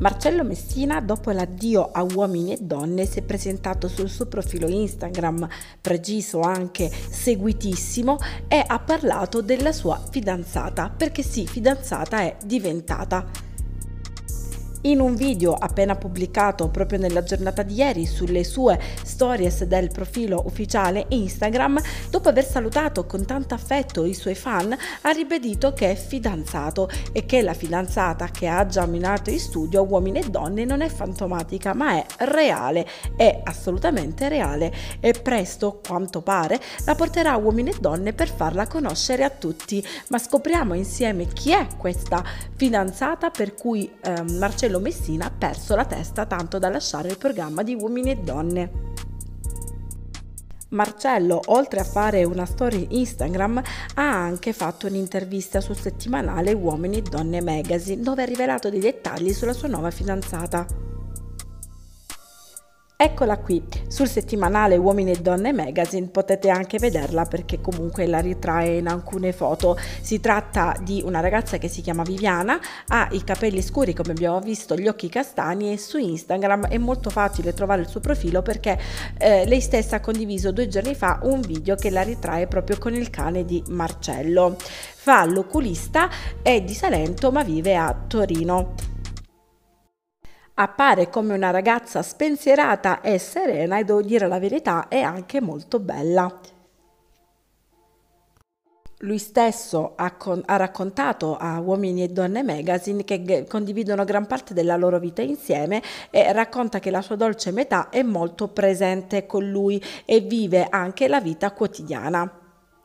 Marcello Messina, dopo l'addio a uomini e donne, si è presentato sul suo profilo Instagram, preciso anche seguitissimo, e ha parlato della sua fidanzata, perché sì, fidanzata è diventata. In un video appena pubblicato proprio nella giornata di ieri sulle sue stories del profilo ufficiale Instagram, dopo aver salutato con tanto affetto i suoi fan, ha ribadito che è fidanzato e che la fidanzata che ha già minato in studio uomini e donne non è fantomatica ma è reale, è assolutamente reale e presto, quanto pare, la porterà a uomini e donne per farla conoscere a tutti. Ma scopriamo insieme chi è questa fidanzata per cui eh, Marcello Marcello Messina ha perso la testa tanto da lasciare il programma di Uomini e Donne. Marcello, oltre a fare una storia Instagram, ha anche fatto un'intervista sul settimanale Uomini e Donne Magazine, dove ha rivelato dei dettagli sulla sua nuova fidanzata. Eccola qui, sul settimanale Uomini e Donne Magazine potete anche vederla perché comunque la ritrae in alcune foto. Si tratta di una ragazza che si chiama Viviana, ha i capelli scuri come abbiamo visto, gli occhi castani e su Instagram è molto facile trovare il suo profilo perché eh, lei stessa ha condiviso due giorni fa un video che la ritrae proprio con il cane di Marcello. Fa l'oculista, è di Salento ma vive a Torino. Appare come una ragazza spensierata e serena e devo dire la verità è anche molto bella. Lui stesso ha, con, ha, raccontato a Uomini e Donne Magazine che condividono gran parte della loro vita insieme e racconta che la sua dolce metà è molto presente con lui e vive anche la vita quotidiana.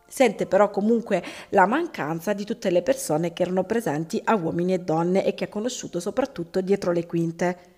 Sente però comunque la mancanza di tutte le persone che erano presenti a Uomini e Donne e che ha conosciuto soprattutto dietro le quinte.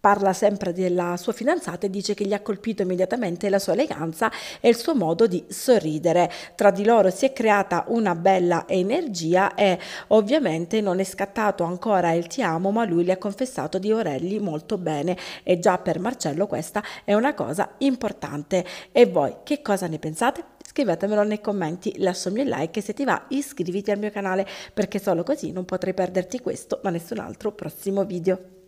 Parla sempre della sua fidanzata e dice che gli ha colpito immediatamente la sua eleganza e il suo modo di sorridere. Tra di loro si è creata una bella energia e ovviamente non è scattato ancora il ti amo, ma lui le ha confessato di Orelli molto bene e già per Marcello questa è una cosa importante. E voi che cosa ne pensate? Scrivetemelo nei commenti, lascia il mio like e se ti va iscriviti al mio canale perché solo così non potrai perderti questo ma nessun altro prossimo video.